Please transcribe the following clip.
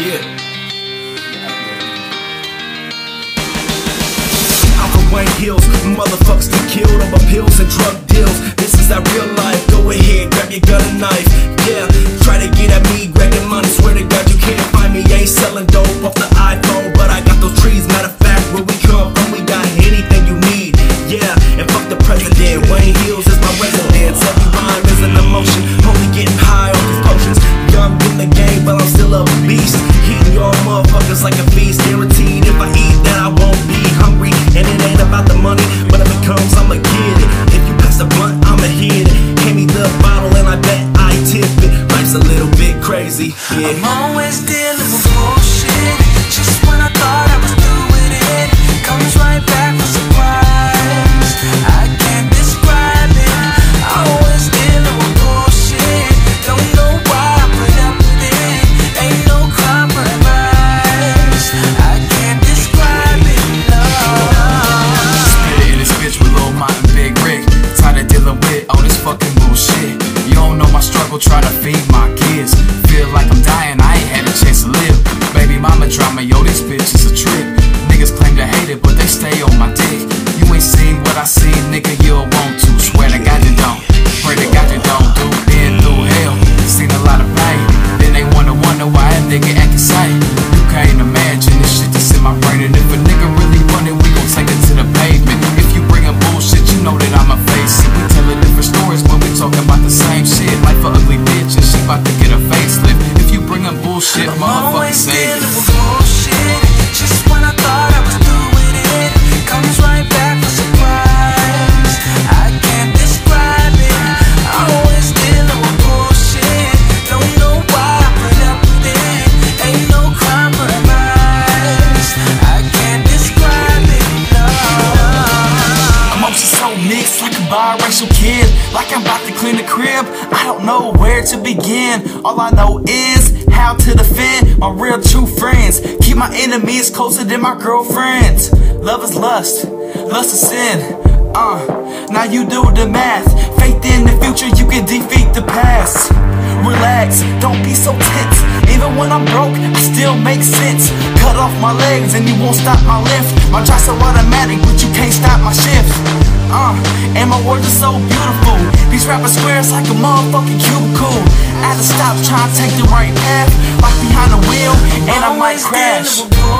Yeah. I'm from Wayne Hills, motherfuckers get killed over pills and drug deals. This is our real life. Go ahead, grab your gun and knife. Yeah, try to get at me, grabbing money. Swear to God, you can't find me. Ain't selling dope. Motherfuckers like a feast. Guaranteed if I eat, that I won't be hungry. And it ain't about the money, but if it comes, I'ma get it. If you pass the blunt, I'ma hit it. Hand me the bottle, and I bet I tip it. Life's a little bit crazy. Yeah. I'm always dealing with try to feed my kids. Feel like I'm dying, I ain't had a chance to live. Baby mama drama, yo, this bitch is a trick. Niggas claim to hate it, but they stay on my dick. You ain't seen what I seen, nigga, you'll want to. Swear to God you don't. Pray to God you don't. Do been through hell, seen a lot of pain. Then they wanna wonder why a nigga acting sane. Bringin' bullshit, I'm always say it. dealing with bullshit. Just when I thought I was through with it, comes right back with surprise. I can't describe it. I'm always dealing with bullshit. Don't know why I put up with it. Ain't no compromise. I can't describe it. No. Emotions so mixed like a biracial kid. Like I'm about to clean the crib. I don't know where to begin. All I know is how to defend my real true friends. Keep my enemies closer than my girlfriends. Love is lust, lust is sin. Uh, now you do the math. Faith in the future, you can defeat the past. Relax, don't be so tense. Even when I'm broke, I still make sense. Cut off my legs and you won't stop my lift. My drive's so automatic, but you can't stop my shift. Uh, and my words are so beautiful. These rappers swear it's like a motherfucking cubicle. Had to stop trying to take the right path. Like behind the wheel, and I might crash.